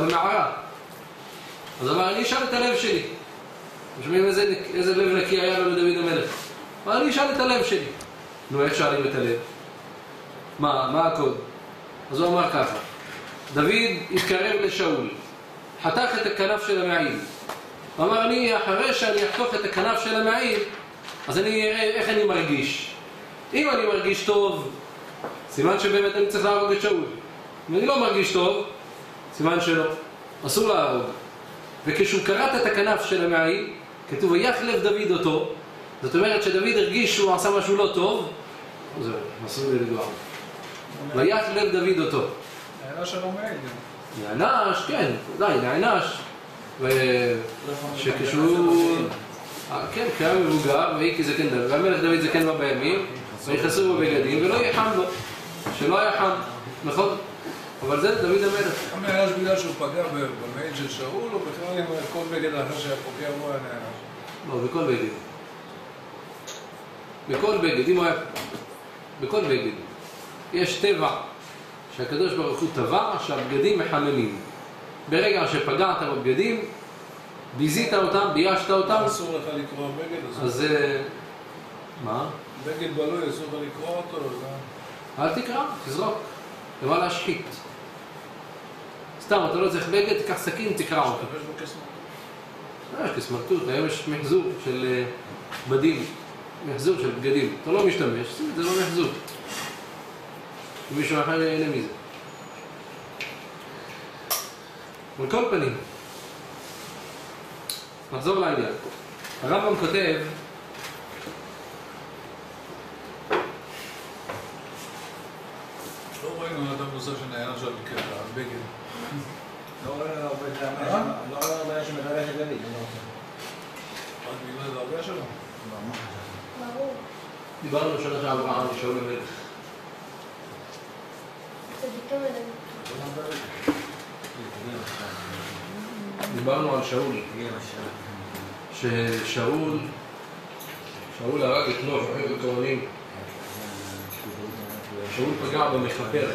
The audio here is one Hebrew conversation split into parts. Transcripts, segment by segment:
במערה. אז אמר, אני אשאל את הלב שלי. אתם שומעים איזה, איזה לב נקי היה לו לדוד המלך? אמר, אני אשאל את הלב שלי. נו, איך שואלים את הלב? מה, מה הקוד? אז הוא אמר ככה, דוד התקרב לשאול, חתך את הכנף של המעיל. הוא אמר, אני, אחרי שאני אחתוך את הכנף של המעיל, אז אני אראה איך אני מרגיש. אם אני מרגיש טוב, סימן שבאמת אני צריך להרוג את שאול. אם אני לא מרגיש טוב, סימן שלא. אסור להרוג. וכשהוא קרט את הכנף של המעיל, כתוב, ויח לב דוד אותו, זאת אומרת שדוד הרגיש שהוא עשה משהו לא טוב, זהו, אסור לי לגוע. ויח לב דוד אותו. נענש על המעיל. נענש, כן, די, נענש. ושכשהוא... אה, כן, כשהיה מבוגר, ויהי כי זקן דוד, והמלך דוד זקן בה בימים, ויכנסו בו בגדים, ולא יהיה חם בו, שלא היה חם, נכון? אבל זה דוד המלך. הוא נענש בגלל שהוא פגע במעיל של שאול, או בכלל עם כל בגד אחר שהיה פוגע בו היה נענש? לא, בכל בגד. בכל בגד, אם הוא היה... בכל בגד. יש טבע שהקדוש ברוך הוא טבע שהבגדים מחממים. ברגע שפגעת בבגדים, ביזית אותם, ביישת אותם, אסור לך לקרוע בגד, אז זה... מה? בגד בלוי אסור לך לקרוע אותו, אל תקרא, תזרוק. למה להשחית? סתם, אתה לא צריך בגד, תיקח סכין, תקרע אותו. לא, יש כסמרטוט, היום יש מחזור של אה, בדים, מחזור של בגדים. אתה לא משתמש, זה לא מחזור. מישהו אחר ייהנה מזה. על כל פנים, נחזור לעניין. הרמב"ם כותב לא ראינו אדם נוסף שנענש על קטע, על בגד. לא רואה הרבה בעיה- אה? לא רואה הרבה בעיה שמדבר של דוד. אני לא רוצה. רק בגלל זה הרבה שלו. לא, מה חשבת? ברור. דיברנו שנה שעברה על שאול המלך. דיברנו על שאול, ששאול, שאול הרג את נוב, אחרי הכהנים, שאול פגע במכפר,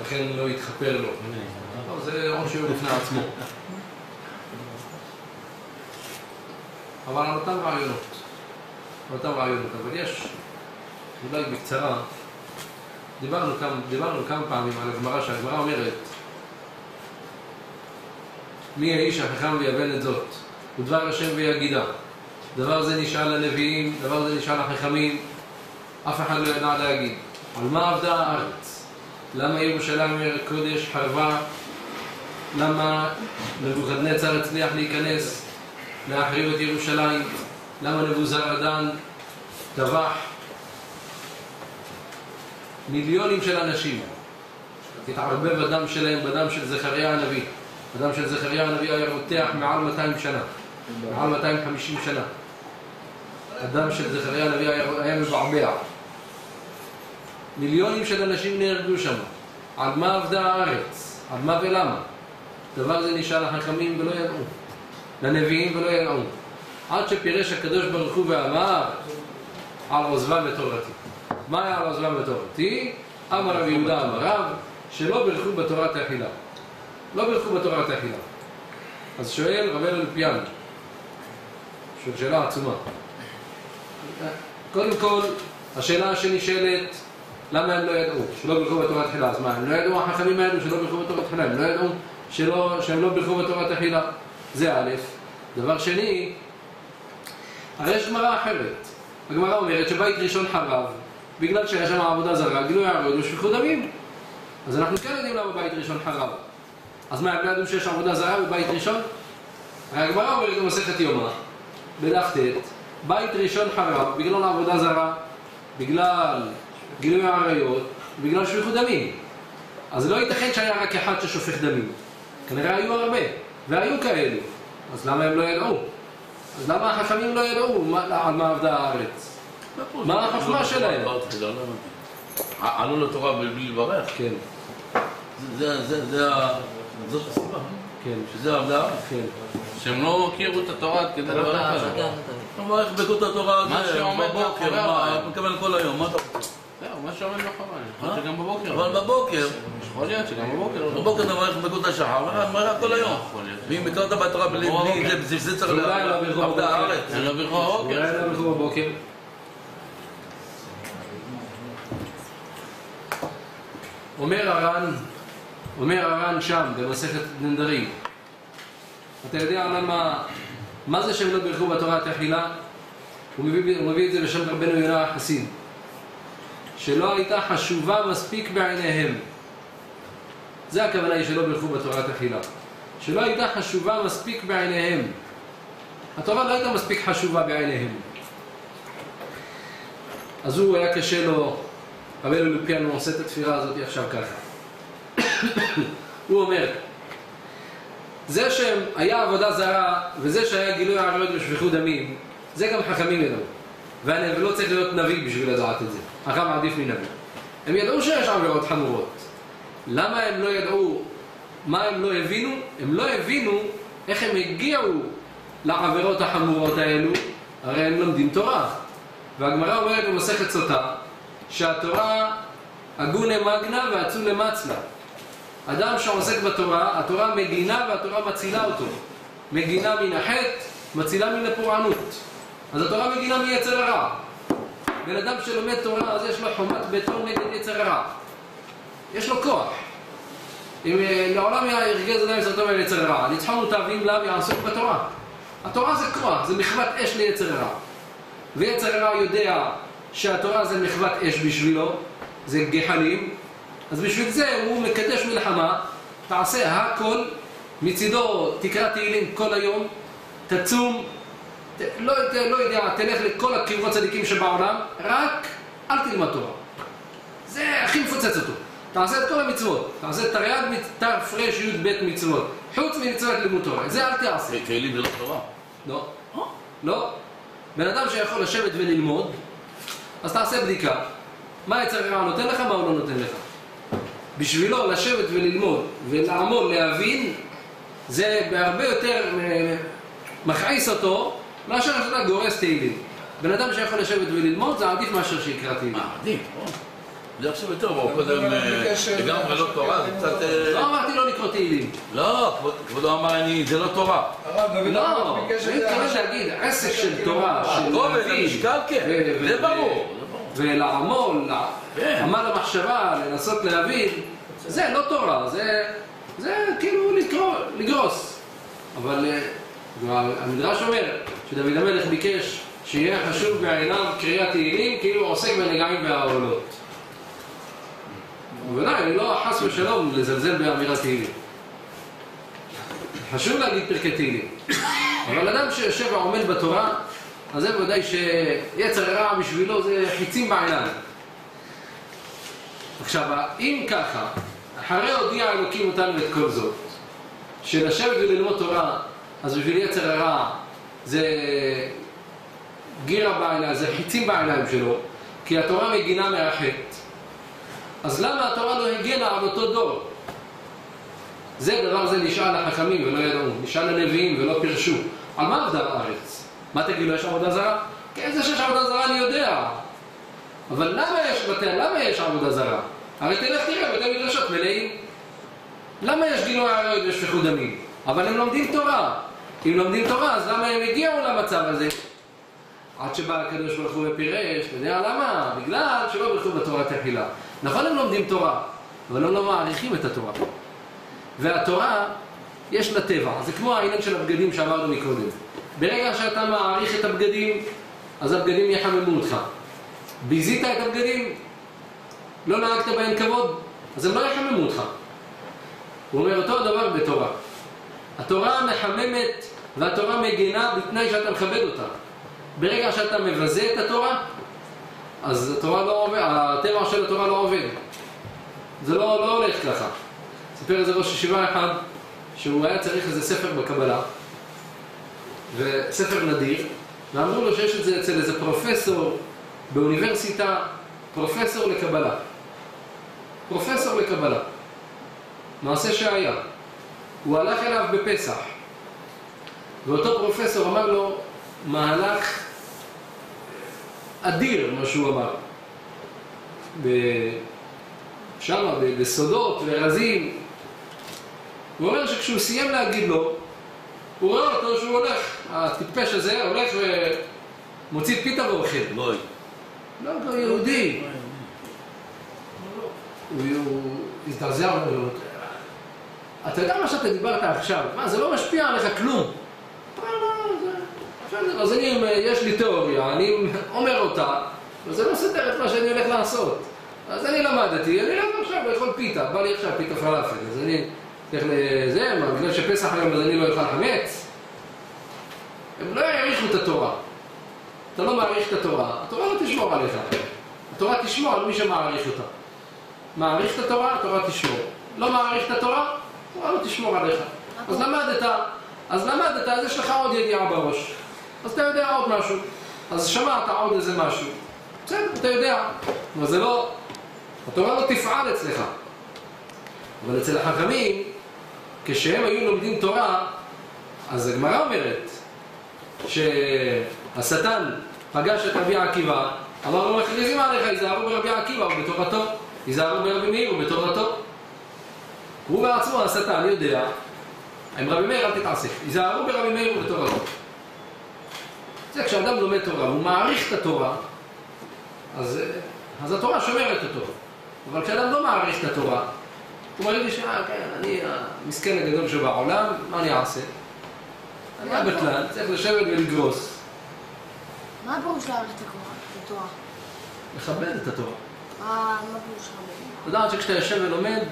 לכן לא התכפר לו. לא, זה עונש שהוא בפני עצמו. אבל על אותם רעיונות, על אותם רעיונות, אבל יש, אולי בקצרה, דיברנו כמה, דיברנו כמה פעמים על הגמרא, שהגמרא אומרת מי האיש החכם ויבן את זאת? ודבר השם ויגידה. דבר זה נשאל לנביאים, דבר זה נשאל לחכמים, אף אחד לא ידע להגיד. על מה עבדה הארץ? למה ירושלים עיר קודש חרבה? למה נבוכדנצר הצליח להיכנס להחריב את ירושלים? למה נבוזרדן טבח מיליונים של אנשים? התערבב הדם שלהם בדם של זכריה הנביא. הדם של זכריה הנביא היה רותח מעל 200 שנה, מעל 250 שנה. הדם של זכריה הנביא היה, מבעבע. מיליונים של אנשים נהרגו שם. על מה עבדה הארץ? על מה ולמה? דבר זה נשאל לחכמים ולא ידעו, לנביאים ולא ידעו. עד שפירש הקדוש ברוך הוא ואמר על עוזבם בתורתי. מה היה על עוזבם בתורתי? אמר רבי יהודה אמר רב, שלא ברכו בתורת האכילה. לא ברכו בתורת האכילה. אז שואל רבי אלפיאן, שואל שאלה עצומה. קודם כל, השאלה שנשאלת, למה הם לא ידעו שלא ברכו בתורת אכילה? אז מה, הם לא ידעו, החכמים האלו שלא ברכו בתורת אכילה, הם לא ידעו שלא, שהם לא ברכו בתורת אכילה? זה א', דבר שני, הרי יש גמרא אחרת. הגמרא אומרת שבית ראשון חרב, בגלל שהיה שם עבודה זרה, גילוי עריות ושפיכות דמים. אז אנחנו כן יודעים למה בית ראשון חרב. אז מה, הם לא ידעו שיש עבודה זרה בבית ראשון? הרי הגמרא אומרת במסכת יומא, בדף ט', בית ראשון חרב בגלל עבודה זרה, בגלל גילוי עריות, בגלל שפיכות דמים. אז לא ייתכן שהיה רק אחד ששופך דמים. כנראה היו הרבה, והיו כאלו. אז למה הם לא ידעו? אז למה החכמים לא ידעו מה- על מה עבדה הארץ? מה החוכמה שלהם? עלו לתורה בלי לברך? כן, זה, זה, זה, זאת הסיבה, כן, שזה עבדה, כן. שהם לא הכירו את התורה כדי לברך עליה. מה יחבקו את התורה מה זה, שעומד בבוקר, מה. אתה מקבל כל היום, מה אתה רוצה? זהו, מה שעומד מאחורי, יכול להיות? שגם בבוקר. אבל בבוקר, יכול להיות שגם בבוקר. בבוקר אתה מברך ברכות השחר, מברך כל היום. ואם בקרת בתורה בלי זה, בשביל זה צריך לא לעבוד. הארץ. אולי. לא ברכו בבוקר. אומר הר"ן, אומר הר"ן שם במסכת נדרים, אתה יודע למה, מה זה שהם לא בירכו בתורה תחילה? הוא מביא, הוא מביא את זה בשם רבנו יונה החסיד, שלא הייתה חשובה מספיק בעיניהם. זה הכוונה היא שלא בירכו בתורה תחילה. שלא הייתה חשובה מספיק בעיניהם. התורה לא הייתה מספיק חשובה בעיניהם. אז הוא היה קשה לו, רבי לופיאנו עושה את התפירה הזאת עכשיו ככה. הוא אומר, זה שהיה עבודה זרה, וזה שהיה גילוי עריות ושפיכות דמים, זה גם חכמים ידעו. ואני לא צריך להיות נביא בשביל לדעת את זה. חכם עדיף מנביא. הם ידעו שיש עבירות חמורות. למה הם לא ידעו, מה הם לא הבינו? הם לא הבינו איך הם הגיעו לעבירות החמורות האלו, הרי הם לומדים תורה. והגמרא אומרת במסכת סוטה, שהתורה הגונה מגנה ואצולה מצלה. אדם שעוסק בתורה, התורה מגינה והתורה מצילה אותו. מגינה מן החטא, מצילה מן הפורענות. אז התורה מגינה מיצר הרע. בן אדם שלומד תורה, אז יש לו חומת בטון נגד יצר הרע. יש לו כוח. אם אה, לעולם ירגז אדם סרטו על יצר הרע, ניצחון ותאווים לה ויעסוק בתורה. התורה זה כוח, זה מחוות אש ליצר הרע. ויצר הרע יודע שהתורה זה מחוות אש בשבילו, זה גחלים, אז בשביל זה הוא מקדש מלחמה, תעשה הכל, מצידו תקרא תהילים כל היום, תצום, לא, ת, לא יודע, תלך לכל הקברות צדיקים שבעולם, רק אל תלמד תורה. זה הכי מפוצץ אותו. תעשה את כל המצוות, תעשה תרי"ג תרי"ב מצוות, חוץ ממצוות לימוד תורה, זה אל תעשה. תהילים זה לא תורה. לא. לא. בן אדם שיכול לשבת וללמוד, אז תעשה בדיקה. מה יצר הרע נותן לך, מה הוא לא נותן לך. בשבילו לשבת וללמוד ולעמוד להבין, זה בהרבה יותר אה, מכעיס אותו מאשר שאתה גורס תהילים. בן אדם שיכול לשבת וללמוד זה עדיף מאשר שיקרא תהילים. מה, עדיף, בוא. זה עכשיו יותר בואו, קודם אה, לגמרי לא תורה, זה קצת... אה, לא אמרתי לא לקרוא תהילים. לא, כבוד- כבודו אמר אני, זה לא תורה. לא, אני מתכוון. להגיד, עסק של תורה, של הכובד, להבין, המשקל, כן. זה ברור. ולעמול, כן. עמל המחשבה, לנסות להבין, זה לא תורה, זה, זה כאילו לקרוא, לגרוס. אבל כבר המדרש אומר שדוד המלך ביקש שיהיה חשוב בעיניו קריאת תהילים כאילו עוסק בנגעים והעולות. בוודאי, לא חס ושלום לזלזל באמירת תהילים. חשוב להגיד פרקי תהילים. אבל אדם שיושב ועומד בתורה, אז זה ודאי שיצר הרע בשבילו זה חיצים בעיניים. עכשיו, אם ככה, אחרי הודיע אלוקים אותנו את כל זאת, שלשבת וללמוד תורה, אז בשביל יצר הרע זה גירה בעיניים, זה חיצים בעיניים שלו, כי התורה מגינה מהחטא. אז למה התורה לא הגנה על אותו דור? זה דבר זה נשאל לחכמים ולא ידעו, נשאל לנביאים ולא פירשו. על מה עבדה הארץ? מה תגידו, יש עבודה זרה? כן, זה שיש עבודה זרה אני יודע. אבל למה יש בתי, למה יש עבודה זרה? הרי תלך תראה, בתי מדרשות מלאים. למה יש גילוי עריות ושפיכות דמים? אבל הם לומדים תורה. אם לומדים תורה, אז למה הם הגיעו למצב הזה? עד שבא הקדוש ברוך הוא ופירש, אתה יודע למה? בגלל שלא ברכו בתורה תחילה. נכון הם לומדים תורה, אבל הם לא מעריכים את התורה. והתורה, יש לה טבע. זה כמו העניין של הבגדים שאמרנו מקודם. ברגע שאתה מעריך את הבגדים, אז הבגדים יחממו אותך. ביזית את הבגדים, לא נהגת בהם כבוד, אז הם לא יחממו אותך. הוא אומר אותו הדבר בתורה. התורה מחממת והתורה מגינה בתנאי שאתה מכבד אותה. ברגע שאתה מבזה את התורה, אז התורה לא עובד, הטבע של התורה לא עובד. זה לא, לא הולך ככה. סיפר איזה ראש ישיבה אחד, שהוא היה צריך איזה ספר בקבלה, וספר נדיר, ואמרו לו שיש את זה אצל איזה פרופסור באוניברסיטה, פרופסור לקבלה. פרופסור לקבלה. מעשה שהיה. הוא הלך אליו בפסח, ואותו פרופסור אמר לו מהלך אדיר, מה שהוא אמר. ב- בסודות ורזים. הוא אומר שכשהוא סיים להגיד לו, הוא רואה אותו שהוא הולך, הטיפש הזה הולך ומוציא פיתה ואוכל. גוי. לא, לא יהודי. הוא הוא הזדעזע, הוא אומר לו, אתה יודע מה שאתה דיברת עכשיו? מה, זה לא משפיע עליך כלום. אומר, "לא, אז אני, יש לי תיאוריה, אני אומר אותה, וזה לא סותר את מה שאני הולך לעשות. אז אני למדתי, אני הולך עכשיו לאכול פיתה, בא לי עכשיו פיתה פלאפל, אז אני הולך לזה, מה, בגלל שפסח היום אז אני לא אוכל חמץ? הם לא יעריכו את התורה. אתה לא מעריך את התורה, התורה לא תשמור עליך. התורה תשמור על מי שמעריך אותה. מעריך את התורה, התורה תשמור. לא מעריך את התורה, התורה לא תשמור עליך. אז למדת, אז למדת, אז יש לך עוד ידיעה בראש. אז אתה יודע עוד משהו. אז שמעת עוד איזה משהו. בסדר, אתה יודע. אבל זה לא... התורה לא תפעל אצלך. אבל אצל החכמים, כשהם היו לומדים תורה, אז הגמרא אומרת שהשטן פגש את רבי עקיבא, אמר לו, מכריזים עליך, היזהרו ברבי עקיבא ובתורתו, היזהרו ברבי מאיר ובתורתו. הוא בעצמו, השטן, יודע, עם רבי מאיר אל תתעסק, היזהרו ברבי מאיר ובתורתו. זה כשאדם לומד תורה, הוא מעריך את התורה, אז, אז התורה שומרת אותו. אבל כשאדם לא מעריך את התורה, הוא מרגיש, אה, כן, אני המסכן הגדול שבעולם, מה אני אעשה? אני הבטלן, צריך לשבת ולגרוס. מה הפירוש להעריך את התורה? את? לכבד את התורה. מה מה הפירוש להעריך? לדעת שכשאתה יושב ולומד,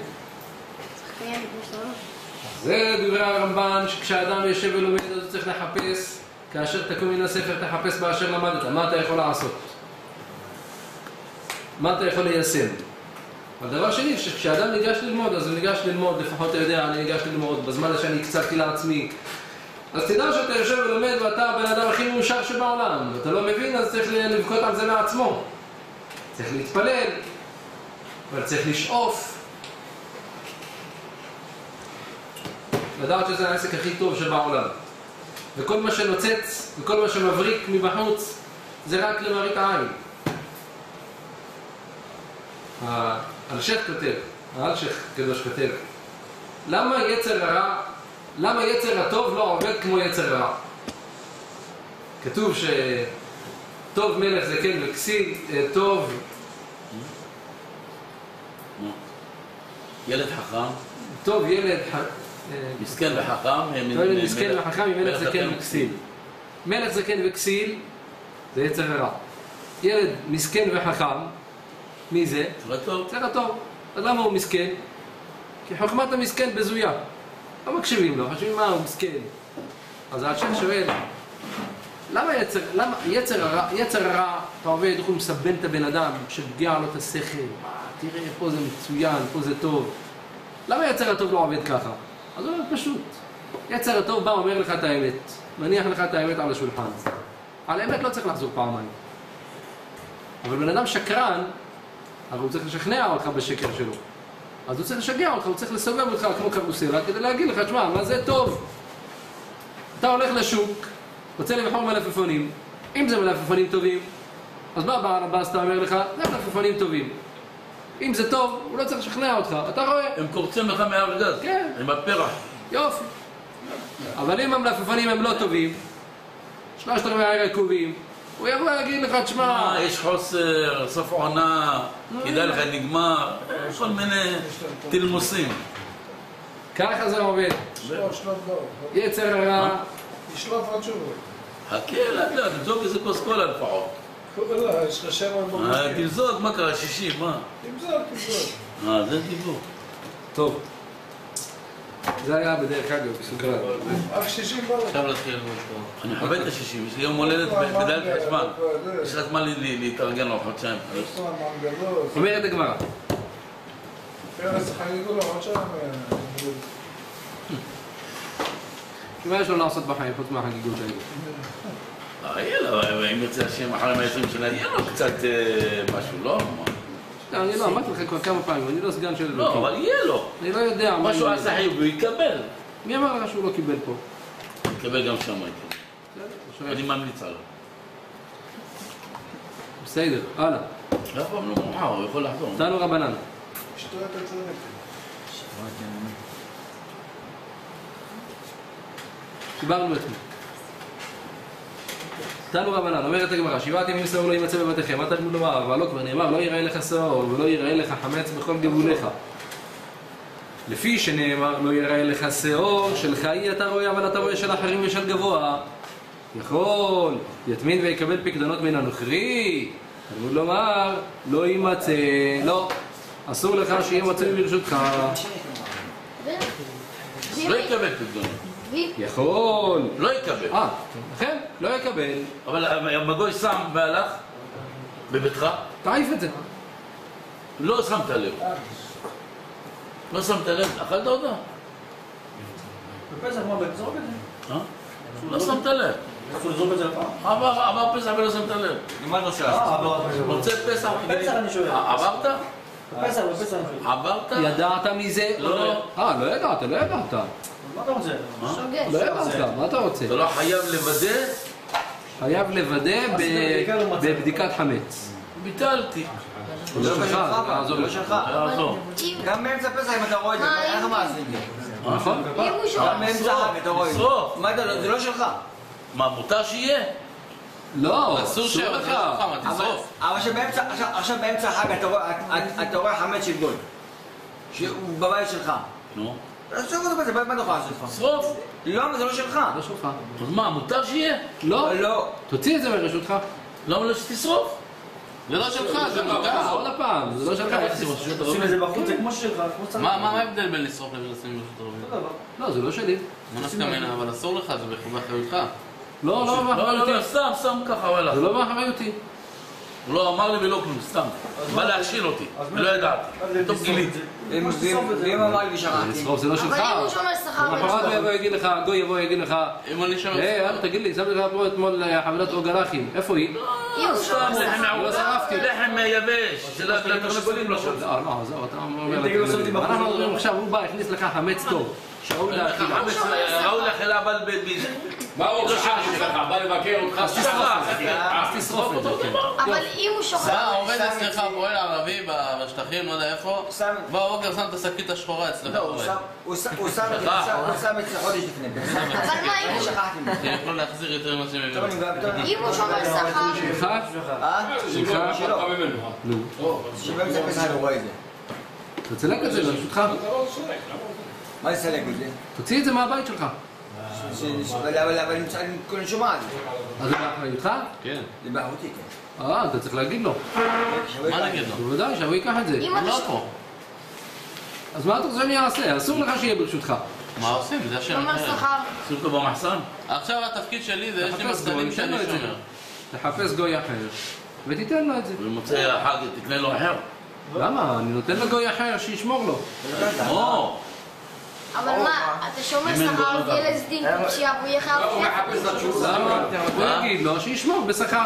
זה דברי הרמב"ן, שכשאדם יושב ולומד אז הוא צריך לחפש, כאשר תקום מן הספר תחפש באשר למדת, מה אתה יכול לעשות? מה אתה יכול ליישם? אבל דבר שני, שכשאדם ניגש ללמוד, אז הוא ניגש ללמוד, לפחות אתה יודע, אני ניגש ללמוד, בזמן שאני הקצבתי לעצמי. אז תדע שאתה יושב ולומד ואתה הבן אדם הכי מאושר שבעולם, ואתה לא מבין, אז צריך לבכות על זה מעצמו. צריך להתפלל, אבל צריך לשאוף. לדעת שזה העסק הכי טוב שבעולם. וכל מה שנוצץ, וכל מה שמבריק מבחוץ, זה רק למראית העין. האלשיך כותב, האלשיך קדוש כותב, למה יצר הרע, למה יצר הטוב לא עובד כמו יצר הרע? כתוב שטוב מלך זה כן וכסיל, אה, טוב, ילד חכם, טוב ילד, ח- אה, מסכן וחכם. ילד מ- מסכן וחכם ממלך מלך זקן זקן וכסיל. מלך זקן וכסיל זה יצר הרע. ילד מסכן וחכם, מי זה? זה טוב. יצר הטוב. אז למה הוא מסכן? כי חוכמת המסכן בזויה. לא מקשיבים לו, חושבים מה הוא מסכן. אז השם שואל, למה יצר, למה יצר הרע, יצר הרע, אתה עובד, איך הוא מסבן את הבן אדם, שפגיע לו את השכל, מה, תראה, פה זה מצוין, פה זה טוב. למה יצר הטוב לא עובד ככה? אז הוא אומר פשוט. יצר הטוב בא אומר לך את האמת, מניח לך את האמת על השולחן. על האמת לא צריך לחזור פעמיים. אבל בן אדם שקרן, הרי הוא צריך לשכנע אותך בשקר שלו. אז הוא צריך לשגע אותך, הוא צריך לסובב אותך כמו קרוסלה כדי להגיד לך, תשמע, מה זה טוב? אתה הולך לשוק, רוצה לבחור מלפפונים, אם זה מלפפונים טובים, אז מה בעל הבאסטה אומר לך? זה מלפפונים טובים. אם זה טוב, הוא לא צריך לשכנע אותך, אתה רואה, הם קורצים לך מהארגז. כן. עם הפרח. יופי. אבל אם המלפפונים הם לא טובים, שלושת רבעי הרקובים, הוא יבוא להגיד לך, תשמע, מה, יש חוסר, סוף עונה, כדאי לך, נגמר, כל מיני תלמוסים. ככה זה עובד. לא. יצר הרע, תשלוף עוד שוב. חכה לאט לאט, תבדוק איזה כוס קולה לפחות. לא, יש לך שם אה. תבזוק, מה קרה, שישי, מה? תמזוג, תמזוג. אה, זה דיבור. טוב. זה היה בדרך אגב, בסוגריים. רק 60 בלט. עכשיו להתחיל אני מכבד את השישים, יש לי יום הולדת בדלת חשמל. יש לך זמן להתארגן לו חודשיים. מנגלות. אומרת הגמרא. אה, מה יש לו לעשות בחיים חוץ מהחגיגות האלה? אה, יהיה לו, אם ירצה השם אחרי 120 שנה, יהיה לו קצת אה, משהו, לא? מה? לא, אני לא, אמרתי לך כבר כמה פעמים, אני לא סגן של לא, אבל יהיה לו. אני לא יודע מה... משהו. עשה חיובי, הוא יקבל. מי אמר לך שהוא לא קיבל פה? יקבל גם שם. אני ממליץ עליו. בסדר, הלאה. אף פעם לא מאוחר, הוא יכול לחזור. תנו רבנן. שטויות אתה צודק. דיברנו אתמול. תנו רבנן, אומרת הגמרא, שבעת ימים שאור לא יימצא בבתיכם, מה תלמוד לומר? אבל לא כבר נאמר, לא ייראה לך שאור ולא ייראה לך חמץ בכל גבוליך. לפי שנאמר, לא ייראה לך שאור, שלך היא אתה רואה, אבל אתה רואה של אחרים ושל גבוה. יכול, יטמין ויקבל פקדונות מן הנוכרי. תלמוד לומר, לא יימצא, לא, אסור לך שיהיה מצוי ברשותך. לא יקבל פקדונות. יכול. לא יקבל. אה, לכן, לא יקבל. אבל המגוי שם והלך בביתך, תעיף את זה. לא שמת לב. לא שמת לב, אכלת אותה? בפסח מה, בזרוק את זה? אה? לא שמת לב. אסור לזרוק את זה לפעם? עבר פסח ולא שמת לב. מה לא שאלת? אה, רוצה פסח? בפסח אני שואל. עברת? בפסח, בפסח אני שואל. עברת? ידעת מזה? לא. אה, לא ידעת, לא ידעת. מה אתה רוצה? שוגג. לא ידעת, מה אתה רוצה? אתה לא חייב לוודא? חייב לוודא לא. בבדיקת חמץ. ביטלתי. זה לא שלך, זה לא לך. שלך. יעזור. אם גם באמצע פסח אם אתה רואה את זה, מה, איך אם- מעשים זה? נכון? אם גם. באמצע החג אתה רואה את זה. מה אתה זה לא שלך. מה, מותר שיהיה? לא, אסור שיהיה לך. אבל- עכשיו- באמצע החג אתה רואה- אתה חמץ של גוי. שהוא בבית שלך. נו. אז שרוף אותו בזה, מה אתה יכול לעשות לך? שרוף. לא, זה לא שלך. לא שלך. אז מה, מותר שיהיה? לא, לא. תוציא את זה מרשותך. למה לא שתשרוף? זה לא שלך, זה מותר. עוד הפעם, זה לא שלך. איך זה משהו שאתה שים אומר? את זה בחוץ, זה כמו ששלך, כמו שצריך. מה מה ההבדל בין לשרוף לבין לשים ברשות הרבים? לא, זה לא שלי. מה נפקא אבל אסור לך, זה באחריותך. לא, לא לא, לא. לא, סתם, סתם ככה, וואלה. זה לא באחריותי. הוא לא אמר לי ולא כלום, סתם. בא להכשיל אותי, ולא ידעתי. זה גיליתי. את זה? ואם זה. אמר לי. לשרוף זה לא שלך. אבל אם הוא שומר שכר הוא יבוא יגיד לך, גוי יבוא יגיד לך, אם אני שומר היי, אל תגיד לי, שמתי לך פה אתמול אה, חבילת אוגלחים, איפה היא? שומר סתם לחם שכר. לא שרפתי. לחם יבש, התרנגולים לא. לא, לא, עזוב, אתה אומר אנחנו לא. אומרים עכשיו, הוא בא, הכניס לך חמץ טוב, שראוי לאכילה. חמץ ראוי לאכילה, אבל ב... מה הוא רוצה שלך? בא לבקר אותך? אז תשרוף, אז תשרוף כן. אבל אם הוא שוכר... בא עובד אצלך. פועל ערבי בשטחים, לא יודע איפה, בא בבוקר שם את השקית השחורה אצלך. לא, הוא. שם- סליחה. זה חודש לפני. אבל מה אם הוא מזה. כי יכול להחזיר יותר ממה אני- אם הוא שומר שכר... שלך? אה? שלך? שלו. נו. שבאמצע פסח הוא רואה את זה. תצלק את זה ברשותך. מה זה סלק את זה? תוציא את זה מהבית שלך. אבל אני- שומע על זה. אז זה באחריותך? כן. זה באחותי, כן. אה, אתה צריך להגיד לו. מה. נגיד לו? בוודאי, שהוא ייקח את זה. אם הוא אתה לא. פה. אז מה אתה רוצה שאני אעשה? אסור לך שיהיה ברשותך. מה עושים? זה השם. שומר שכר. שים אותו במחסן? עכשיו התפקיד שלי זה יש לי מחסנים שאני. שומר. תחפש גוי אחר, ותיתן לו את זה. במוצאי החג תקנה לו אחר. למה? אני נותן לגוי אחר שישמור לו. אבל מה, אתה שומר שכר, לו, לא תהיה לזה דין פשיעה, והוא יהיה חייב... הוא מחפש את התשובה. למה? הוא יגיד לו שישמור בשכר.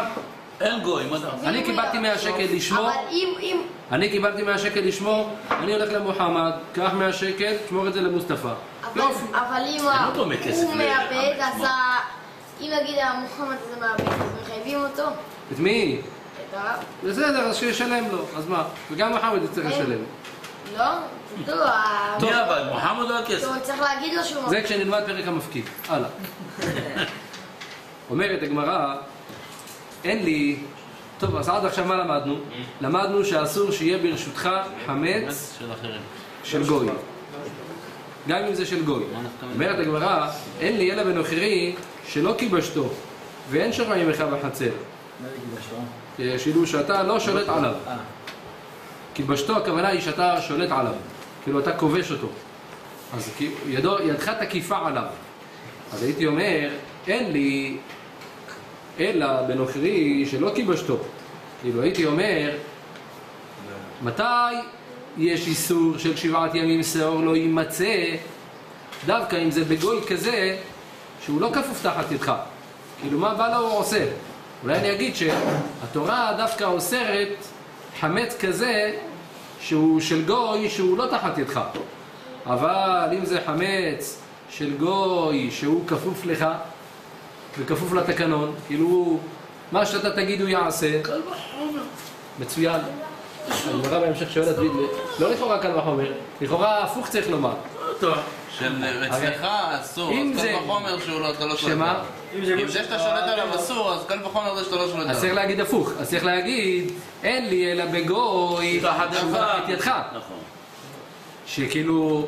אין גוי, מה אתה? אני קיבלתי 100 שקל לשמור, אבל אם... אם... אני קיבלתי 100 שקל לשמור, אני הולך למוחמד, קח 100 שקל, תשמור את זה למוסטפא. אבל- יופי. אבל אם מכסף הוא מאבד, אז אם נגיד המוחמד הזה מאבד, אז מחייבים אותו? את מי? את הרב? בסדר, אז שישלם לו, אז מה? וגם מוחמד יצטרך אין. לשלם. לא? לא, ה- מי עבד? מוחמד או הכסף? הוא צריך להגיד לו שהוא... זה כשנלמד פרק המפקיד. הלאה. אומרת הגמרא, אין לי... טוב, אז עד עכשיו מה למדנו? למדנו שאסור שיהיה ברשותך חמץ של גוי. גם אם זה של גוי. אומרת הגמרא, אין לי אלא בנוכרי שלא כיבשתו, ואין שרועים לך בחצר. מה זה קיבשת? אה, שילו שאתה לא שולט עליו. כיבשתו הכוונה היא שאתה שולט עליו. כאילו אתה כובש אותו. אז ידו, ידך תקיפה עליו. אז הייתי אומר, אין לי אלא בנוכרי שלא כיבשתו. כאילו הייתי אומר, מתי יש איסור של שבעת ימים שאור לא יימצא, דווקא אם זה בגוי כזה שהוא לא כפוף תחת ידך. כאילו מה בא לו הוא עושה. אולי אני אגיד שהתורה דווקא אוסרת חמץ כזה שהוא של גוי שהוא לא תחת ידך. אבל אם זה חמץ של גוי שהוא כפוף לך וכפוף לתקנון, כאילו מה שאתה תגיד הוא יעשה. מצוין. הגמרא בהמשך שואלת, לא לכאורה קל וחומר, לכאורה הפוך צריך לומר. אצלך אסור, אז קל וחומר שהוא לא, אתה לא שמה? עליו. אם זה שאתה שולט עליו אסור, אז קל וחומר זה שאתה לא שולט אז צריך עליו. להגיד הפוך, אז צריך להגיד, אין לי אלא בגוי שהוא ידך. תחת ידך. נכון. שכאילו,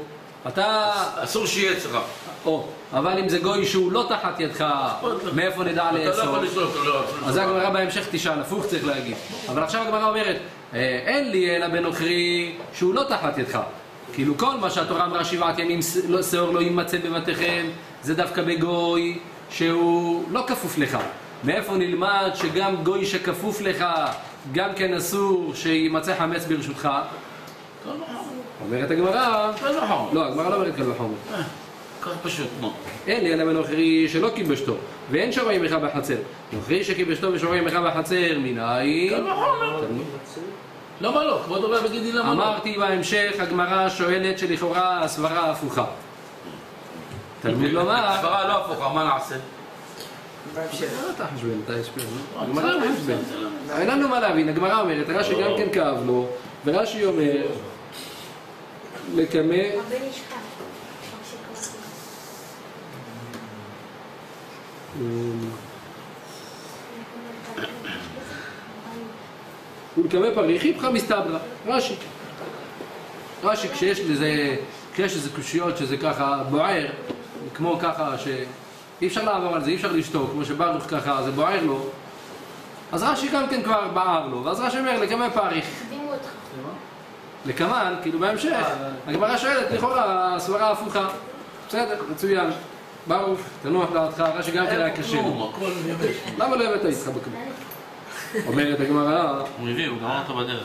אתה, אסור שיהיה אצלך. או, אבל אם זה גוי שהוא לא תחת ידך, מאיפה נדע אתה לא לאסור? יכול לשלוט אותו. לא, אז הגמרא בהמשך תשאל, הפוך צריך להגיד. אבל עכשיו הגמרא אומרת, אה, אין לי אלא בנוכרי שהוא לא תחת ידך. כאילו כל מה שהתורה אמרה שבעת ימים לא- שאור לא יימצא בבתיכם, זה דווקא בגוי שהוא לא כפוף לך. מאיפה נלמד שגם גוי שכפוף לך, גם כן אסור שימצא חמץ ברשותך? אומרת הגמרא, קל וחומר. לא, הגמרא לא אומרת קל וחומר. כך פשוט, נו. אין לי אלא בנוכרי שלא כיבשתו, ואין שומע עמך בחצר. נוכרי שכיבשתו ושומע עמך בחצר, מנין? קל וחומר. למה לא? כבוד יגיד לי למה לא. אמרתי בהמשך, הגמרא שואלת שלכאורה הסברה הפוכה. תלמוד לומר, סברה לא הפוכה, מה נעשה? לא חשבן. אין לנו מה להבין, הגמרא אומרת, רש"י גם כן כאב לו, ורש"י אומר, לקמא, ישכח. ולקמא פריך איפכא מסתברא, רש"י. רש"י, כשיש לזה, כשיש איזה קושיות שזה ככה בוער, כמו ככה שאי אפשר לעבור על זה, אי אפשר לשתוק, כמו שברוך ככה, זה בוער לו, אז רש"י גם כן כבר בער לו, ואז רש"י אומר לקמא פריך. לקמן, כאילו בהמשך, הגמרא שואלת, לכאורה הסברה הפוכה. בסדר, מצוין. ברוך, תנוח דעתך, רש"י גם כן היה קשה. כלום, הכל יבש. למה לא הבאת איתך בכלל? אומרת הגמרא, הוא הביא, הוא גמר אותו בדרך.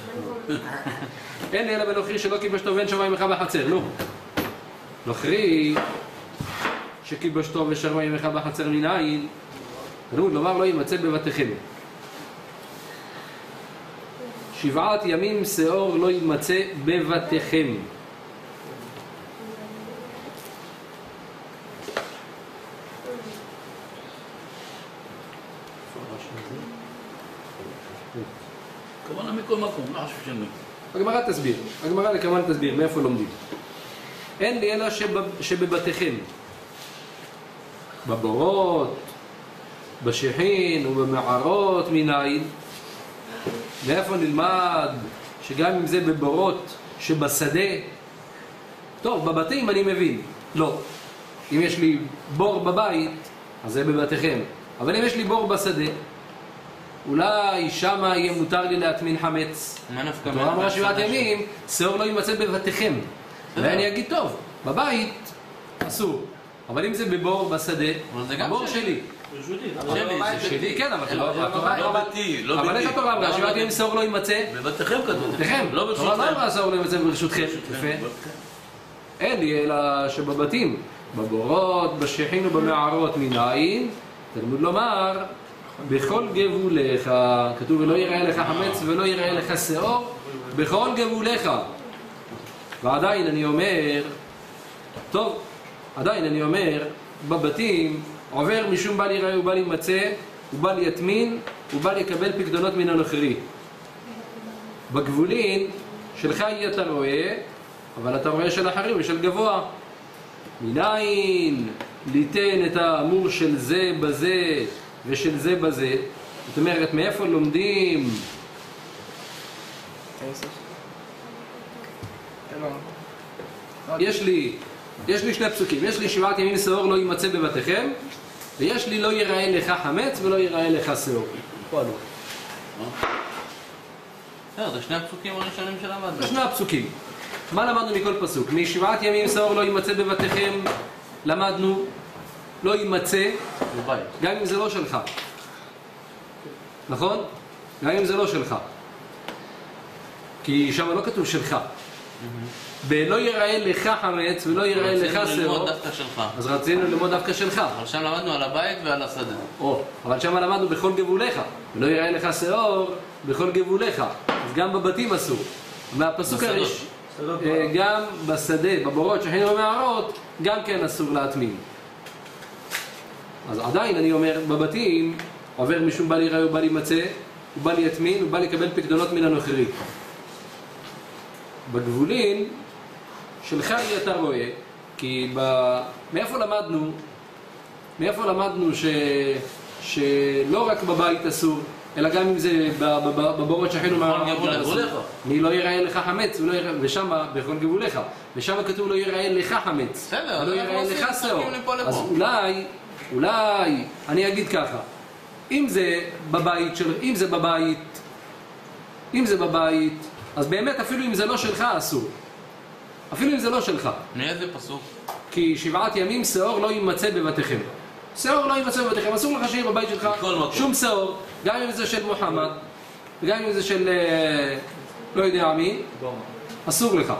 אין לי אלא בנוכרי שלא כיבשתו ואין שמיים לך בחצר, נו. נוכרי שכיבשתו ושמיים לך בחצר מנין, תלמוד לומר לא יימצא בבתיכם. שבעת ימים שאור לא יימצא בבתיכם. כמובן מכל מקום, לא חשוב שאני... הגמרא תסביר, הגמרא לכמובן תסביר, מאיפה לומדים. אין לי אלא שב, שבבתיכם, בבורות, בשיחין ובמערות מנין, מאיפה נלמד שגם אם זה בבורות שבשדה, טוב, בבתים אני מבין, לא. אם יש לי בור בבית, אז זה בבתיכם. אבל אם יש לי בור בשדה, אולי שמה יהיה מותר לי להטמין חמץ. מה נפקא התורה אמרה שבעת ימים, שאור לא יימצא בבתיכם. ואני אגיד, טוב, בבית אסור. אבל אם זה בבור בשדה, זה גם הבור שלי. שלי. רשותי. שלי, זה שלי, כן, אבל לא, התורה- לא ביתי, לא אבל איך ביתי. התורה אמרה? שבעת ימים שאור לא יימצא? בבתיכם כתוב. לא התורה לא ברשותכם. אמרה שאור לא יימצא ברשותכם. יפה. אין לי אלא שבבתים, בבורות, בשיחין ובמערות מנין, תלמוד לומר, בכל גבוליך, כתוב ולא יראה לך חמץ ולא יראה לך שאור, בכל גבוליך. ועדיין אני אומר, טוב, עדיין אני אומר, בבתים עובר משום בל יראה ובל יימצא, ובל יטמין, ובל יקבל פקדונות מן הנוכרי. בגבולין שלך היא אתה רואה, אבל אתה רואה של אחרים ושל גבוה. מנין ליתן את האמור של זה בזה ושל זה בזה? זאת אומרת, מאיפה לומדים יש לי, יש לי שני פסוקים, יש לי שבעת ימים שאור לא יימצא בבתיכם ויש לי לא ייראה לך חמץ ולא ייראה לך שאור. הלוך. בסדר, זה שני הפסוקים הראשונים שלמדנו. זה שני הפסוקים. מה למדנו מכל פסוק? משבעת ימים שאור לא יימצא בבתיכם למדנו לא יימצא. גם אם זה לא שלך. נכון? גם אם זה לא שלך. כי שם לא כתוב שלך. בלא יראה לך חמץ ולא יראה לך רצינו ללמוד שאור, דווקא שלך. אז רצינו ללמוד דווקא שלך. אבל שם למדנו על הבית ועל השדה. או, אבל שם למדנו בכל גבוליך, ולא יראה לך שאור בכל גבוליך, אז גם בבתים אסור. מהפסוק בשדות. הראשון, אה, גם בשדה, בבורות שכינו במערות, גם כן אסור להטמין. אז עדיין אני אומר, בבתים עובר משום בל יראה ובל יימצא, ובל יטמין, ובל יקבל פקדונות מן הנוכרי. בגבולין, שלך היא אתה רואה, כי ב... מאיפה למדנו, מאיפה למדנו ש... שלא רק בבית אסור, אלא גם אם זה בבורות שכנו מהרב אסור. מי לא יראה לך חמץ, יראה- ושם, בכל גבוליך, ושם כתוב לא יראה לך חמץ, ולא אנחנו יראה לך שאור. אז אולי, אולי, אני אגיד ככה, אם זה בבית של, אם זה בבית, אם זה בבית, אז באמת אפילו אם זה לא שלך אסור. אפילו אם זה לא שלך. מאיזה פסוק? כי שבעת ימים שאור לא יימצא בבתיכם. שאור לא יימצא בבתיכם, אסור לך שיהיה בבית שלך. שום שאור, גם אם זה של מוחמד, וגם אם זה של אה, לא יודע מי, אסור לך.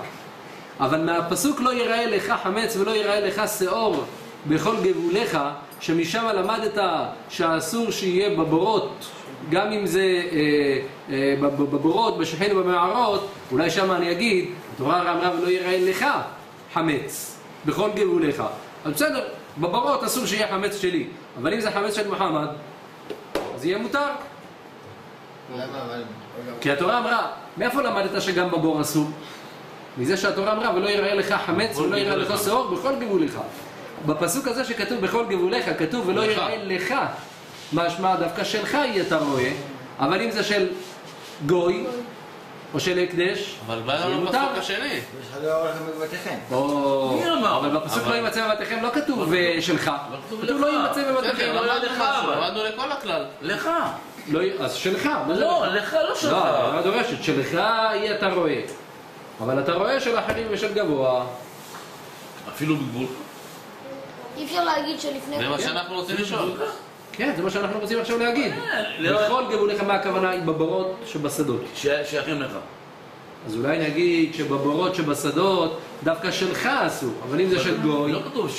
אבל מהפסוק לא יראה לך חמץ ולא יראה לך שאור בכל גבוליך, שמשם למדת שאסור שיהיה בבורות, גם אם זה אה, אה, בב- בבורות, בשכן ובמערות, אולי שם אני אגיד, התורה אמרה ולא יראה לך חמץ בכל גבוליך. אז בסדר, בבורות אסור שיהיה חמץ שלי, אבל אם זה חמץ של מוחמד, אז יהיה מותר. כי התורה אמרה, מאיפה למדת שגם בבור אסור? מזה שהתורה אמרה, ולא יראה לך חמץ ולא יראה לך שאור בכל גבוליך. בפסוק הזה שכתוב בכל גבוליך, כתוב ולא. יראה לך, משמע דווקא שלך יהיה אתה רואה, אבל אם זה של גוי, או של הקדש, אבל בא לנו. בפסוק השני. לא. או... מי אמר? אבל בפסוק לא יימצא בבתיכם לא כתוב שלך, כתוב כתוב. לא יימצא בבתיכם. לא למדנו לכל הכלל. לך. לא אז שלך, מה זה לא, לך? לא שלך. לא, התורה דורשת, שלך יהיה אתה רואה. אבל אתה רואה של אחרים ושל גבוה. אפילו בגבול. אי אפשר להגיד שלפני... זה מה שאנחנו רוצים לשאול. כן, זה מה שאנחנו רוצים עכשיו להגיד. לא- בכל גבוליך מה הכוונה היא בבורות שבשדות. שייכים לך. אז אולי נגיד שבבורות שבשדות דווקא שלך אסור, אבל אם זה של גוי, לא כתוב